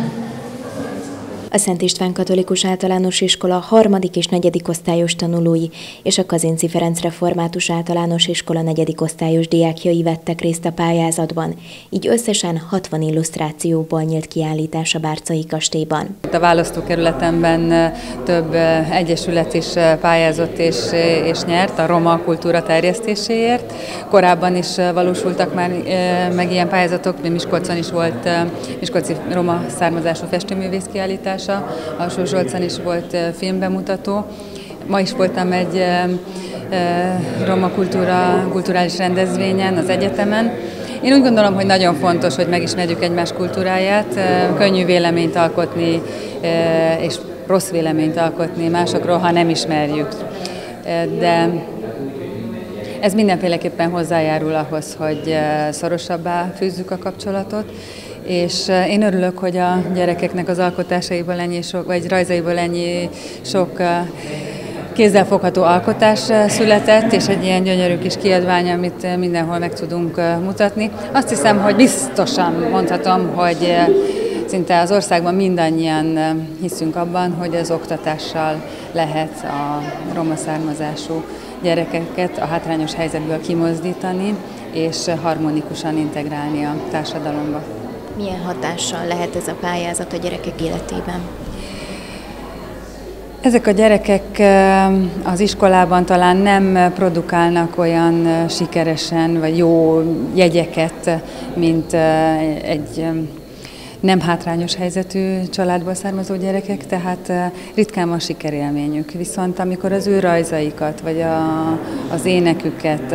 Thank you. A Szent István Katolikus Általános Iskola harmadik és negyedik osztályos tanulói és a Kazinci Ferenc Református Általános Iskola negyedik osztályos diákjai vettek részt a pályázatban, így összesen 60 illusztrációból nyílt kiállítás a Bárcai kastélyban. A választókerületemben több egyesület is pályázott és, és nyert a roma kultúra terjesztéséért. Korábban is valósultak már meg ilyen pályázatok, Miskolcon is volt Miskolci roma származású festőművész kiállítás, kiállítása, Alsó Zsolcán is volt filmbemutató. Ma is voltam egy roma kultúra, kulturális rendezvényen az egyetemen. Én úgy gondolom, hogy nagyon fontos, hogy megismerjük egymás kultúráját, könnyű véleményt alkotni, és rossz véleményt alkotni másokról, ha nem ismerjük. De ez mindenféleképpen hozzájárul ahhoz, hogy szorosabbá fűzzük a kapcsolatot, és eh, én örülök, hogy a gyerekeknek az alkotásaiból ennyi sok, vagy rajzaiból ennyi sok eh, kézzelfogható alkotás eh, született, és egy ilyen gyönyörű kis kiadvány, amit mindenhol meg tudunk mutatni. Azt hiszem, hogy biztosan mondhatom, hogy szinte az országban mindannyian hiszünk abban, hogy az oktatással lehet a roma származású gyerekeket a hátrányos helyzetből kimozdítani, és harmonikusan integrálni a társadalomba. Milyen hatással lehet ez a pályázat a gyerekek életében? Ezek a gyerekek az iskolában talán nem produkálnak olyan sikeresen vagy jó jegyeket, mint egy nem hátrányos helyzetű családból származó gyerekek, tehát ritkán van sikerélményük. Viszont amikor az ő rajzaikat, vagy a, az éneküket,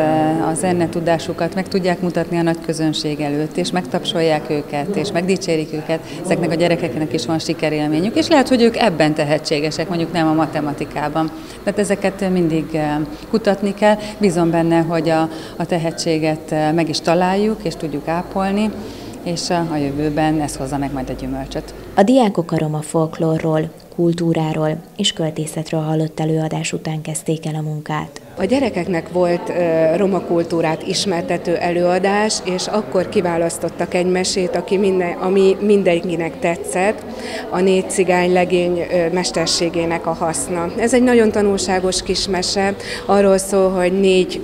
a zene tudásukat meg tudják mutatni a nagy közönség előtt, és megtapsolják őket, és megdicsérik őket, ezeknek a gyerekeknek is van sikerélményük, és lehet, hogy ők ebben tehetségesek, mondjuk nem a matematikában. Tehát ezeket mindig kutatni kell. Bízom benne, hogy a, a tehetséget meg is találjuk, és tudjuk ápolni és a jövőben ez hozza meg majd a gyümölcsöt. A diákok a roma folklórról, kultúráról és költészetről hallott előadás után kezdték el a munkát. A gyerekeknek volt roma kultúrát ismertető előadás, és akkor kiválasztottak egy mesét, aki minden, ami mindenkinek tetszett, a négy cigány legény mesterségének a haszna. Ez egy nagyon tanulságos kis mese, arról szól, hogy négy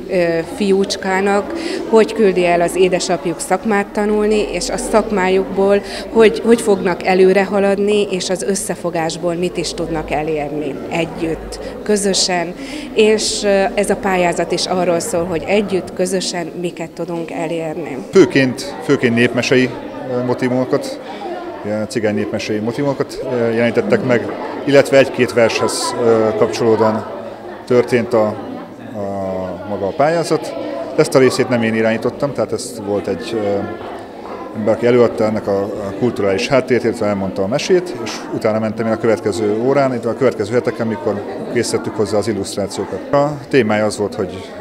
fiúcskának hogy küldi el az édesapjuk szakmát tanulni, és a szakmájukból hogy, hogy fognak előre haladni, és az összefogásból mit is tudnak elérni együtt, közösen, és ez a pályázat is arról szól, hogy együtt, közösen miket tudunk elérni. Főként, főként népmesei motivumokat, cigány népmesei motivumokat jelenítettek meg, illetve egy-két vershez kapcsolódóan történt a, a maga a pályázat. Ezt a részét nem én irányítottam, tehát ez volt egy ember, aki előadta ennek a kulturális háttérét, illetve elmondta a mesét, és utána mentem én a következő órán, illetve a következő heteken, amikor készítettük hozzá az illusztrációkat. A témája az volt, hogy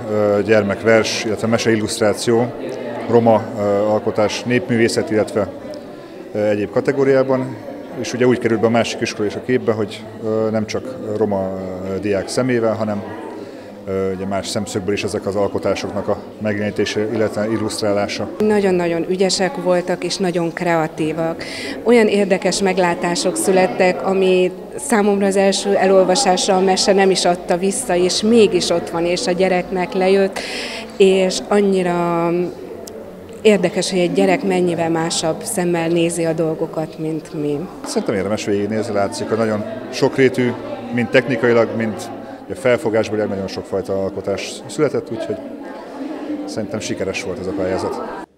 gyermekvers, illetve mese illusztráció, roma alkotás, népművészet, illetve egyéb kategóriában, és ugye úgy került be a másik iskola is a képbe, hogy nem csak roma diák szemével, hanem ugye más szemszögből is ezek az alkotásoknak a megjelenítése, illetve illusztrálása. Nagyon-nagyon ügyesek voltak és nagyon kreatívak. Olyan érdekes meglátások születtek, ami számomra az első elolvasásra a mese nem is adta vissza, és mégis ott van, és a gyereknek lejött, és annyira érdekes, hogy egy gyerek mennyivel másabb szemmel nézi a dolgokat, mint mi. Szerintem érdemes végignézni, látszik, hogy nagyon sokrétű, mind technikailag, mind a felfogásból nagyon sokfajta alkotás született, úgyhogy szerintem sikeres volt ez a pályázat.